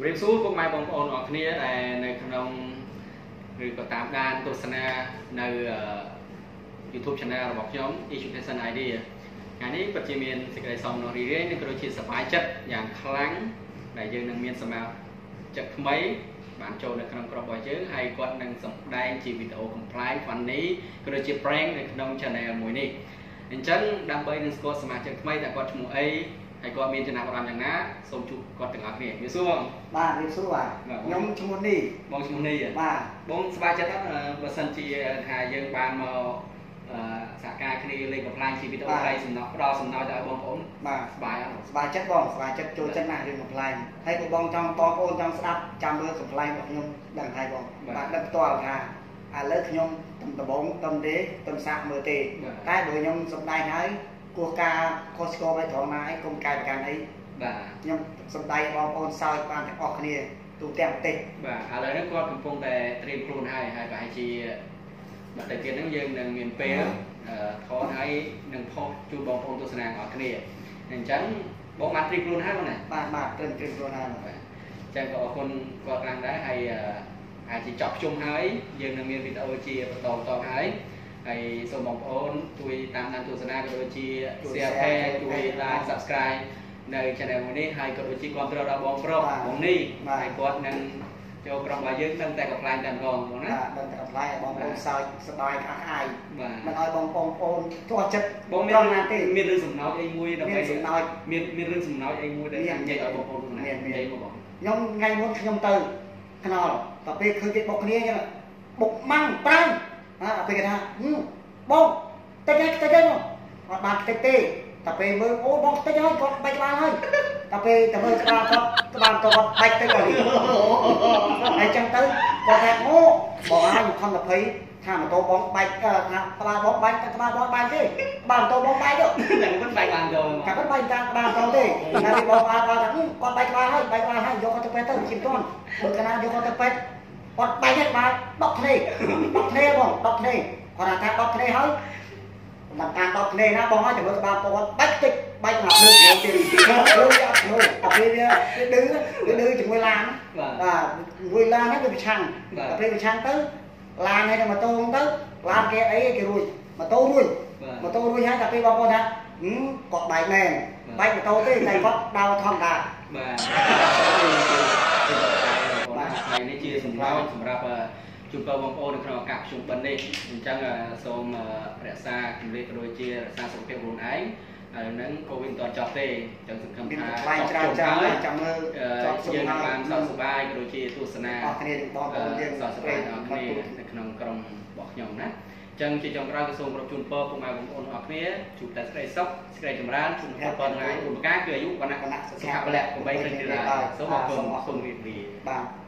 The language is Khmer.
ជំរាបសួរពុកម៉ែបងប្អូនអរគ្នាដែលនៅក្នុងឬក៏តាមដានទស្សនានៅ YouTube Channel របស់ខ្ញុំ Education Idea ថ្ងៃនេះពិតជាមានសេចក្តីសមនោះរីរាយនិងក៏ដូចជាសប្បាយចិត្តយ៉ាងខ្លាំងដែលយើងនឹងមានសមាជិកថ្មីបានចូលនៅក្នុងក្រុមរបស់យើងហើយគាត់នឹងសម្ដែងជាវីដេអូ complaint funny ក៏ដូចជា prank នៅក្នុង channel មួយនេះអញ្ចឹងដើម្បីនឹងស្គាល់សមាជិកថ្មីតើគាត់ឈ្មោះអី ហើយគាត់មានចំណាប់អារម្មណ៍យ៉ាងណាសូមជួបគាត់ទាំងអស់គ្នាវាសួរបងបាទវាសួរបាទខ្ញុំឈ្មោះនេះបងឈ្មោះនេះបាទបងសប្បាយចិត្តអត់បើសិនជាថាយើងបានមកអឺសហការគ្នាលេងកំ pl ាញជីវីដេអូហើយសំណក់ផ្ដល់សំណោចដល់បងប្អូនបាទសប្បាយអត់សប្បាយចិត្តបងសប្បាយចិត្តចូលចិត្តណាស់រឿងកំ pl ាញហើយក៏បងចង់បងប្អូនចង់ស្ដាប់ចាំមើលកំ pl ាញរបស់ខ្ញុំដឹងហើយបងបាទដឹងផ្ទាល់ថាឥឡូវខ្ញុំទំដបងទំទេទំសាក់មើលទេតែបើខ្ញុំសំដែងហើយ គោះការខុសឆ្គងឲ្យត្រង់ណាអីកុំកាយប្រកាន់អីបាទខ្ញុំសំដែងបងប្អូនសើចបានទាំងអស់គ្នាទូទាំងប្រទេសបាទឥឡូវនេះគាត់កំពុងតែត្រៀមខ្លួនហើយហើយប្រហែលជាបាទទៅទៀតហ្នឹងយើងនឹងមានពេលអឺថតហើយនឹងផុសជូនបងប្អូនទស្សនាទាំងអស់គ្នាអញ្ចឹងបងបានត្រៀមខ្លួនហើយបងណាបាទបាទត្រឹមត្រឹមខ្លួនហើយបាទអញ្ចឹងក៏អរគុណគាត់ខ្លាំងដែរហើយអឺអាចជាចប់ជុំហើយយើងនឹងមានវីដេអូជាបន្តបន្តហើយ ហើយសូមបងប្អូនជួយតាមដានទស្សនាក៏ដូចជា share page ជួយ like subscribe នៅ channel មួយនេះហើយក៏ដូចជាគ្រប់គ្រងដល់បងប្រុសបងនេះហើយគាត់នឹងចូលក្រុមរបស់យើងដឹងតែកំ pl ាញតែម្ដងបងណាបាទដឹងតែកំ pl ាញឲ្យបងប្អូនសើចសប្បាយអស់អាយបាទមិនឲ្យបងប្អូនទាស់ចិត្តបងមានត្រង់ណាទេមានរឿងសំណោចអីមួយដើម្បីមានសំណោចមានមានរឿងសំណោចអីមួយដែលមាននិយាយឲ្យបងប្អូនណាមានមាននិយាយមកបងខ្ញុំថ្ងៃមុនខ្ញុំទៅខ្នល់តែពេលឃើញគេបុកគ្នាចឹងបុកម៉ាំងប្រាំង ណាដល់ពេលគេថាហឹមបងតិចហើយតិចហើយមកអត់បានតិចទេតែពេលមើលអូបងតិចហើយគាត់បែកក្បាលហើយតែពេលតែមើលក្បាលគាត់ក្បាលគាត់បែកតិចហើយហើយចឹងទៅគាត់ថាអូបងហើយខ្ញុំខំតែភ័យថាម៉ូតូបងបែកថាក្បាលបងបែកតែក្បាលបងបែកទេក្បាលម៉ូតូបងបែកទៅតែមិនបែកបានចូលកាប់បាញ់តាមក្បាលតទេតែពីបងបានគាត់ថាគាត់បែកក្បាលហើយបែកក្បាលហើយយកគាត់ទៅពេទ្យទៅជិះទាន់បើកាលណាយកគាត់ទៅពេទ្យ គាត់បែកហើយក្បាល10ធ្នេ10ធ្នេបង10ធ្នេគាត់ថា10ធ្នេហើយមិនតាម10ធ្នេណាបងហើយទៅមើលក្បាលគាត់បែកតិចបែកមកលើកទៀតលើអត់លើតែពេលវាឌឺវាឌឺជាមួយឡានបាទបាទមួយឡានហ្នឹងវាប្រឆាំងតែពេលប្រឆាំងទៅឡានហើយទៅម៉ូតូទៅឡានគេអីគេរួចម៉ូតូរួចបាទម៉ូតូរួចហើយតែពេលបងប្អូនថាហឹមគាត់បែកមែនបែកម៉ូតូទេតែគាត់ដើរធម្មតាបាទបាទថ្ងៃ នេះជាសម្រាប់សម្រាប់ជួបបងប្អូននៅក្នុងឱកាសប្រជុំបិណ្ឌនេះអញ្ចឹងសូមរក្សាគម្លាតក៏ដូចជារក្សាសុខភាពខ្លួនឯងហើយនឹងកូវីដមិនទាន់ចប់ទេអញ្ចឹងសង្ឃឹមមានថាថ្លៃច្រើនច្រើនណាស់ចាំមើលចប់សុខយើងហើនឹងយបានសោកសប្បាយក៏ដូចជាទស្សនាអស់គ្នាទាំងបងប្អូនយើងសោកសប្បាយដល់គ្នានៅក្នុងក្រុមរបស់ខ្ញុំណាចឹងជាចុងក្រោយក៏សូមគោរពជូនពរពុកម៉ែបងប្អូនអរគ្នាជួបតែសេចក្តីសុខសេចក្តីចម្រើនជួបផលប៉ុនថ្ងៃឧបការគឺអាយុវណ្ណៈវណ្ណៈសុខៈពលៈកុំបីឃើញទីឡើយសូមអរគុណសូមរីករាយបាទ